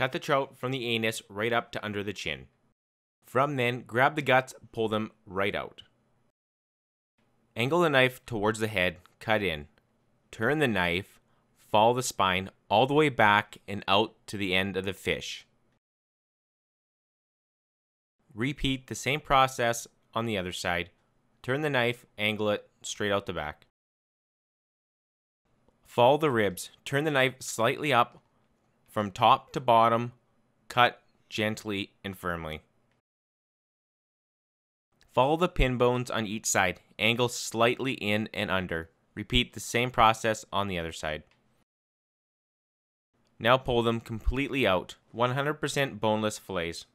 Cut the trout from the anus right up to under the chin. From then, grab the guts, pull them right out. Angle the knife towards the head, cut in. Turn the knife, follow the spine all the way back and out to the end of the fish. Repeat the same process on the other side. Turn the knife, angle it straight out the back. Follow the ribs. Turn the knife slightly up from top to bottom. Cut gently and firmly. Follow the pin bones on each side. Angle slightly in and under. Repeat the same process on the other side. Now pull them completely out. 100% boneless fillets.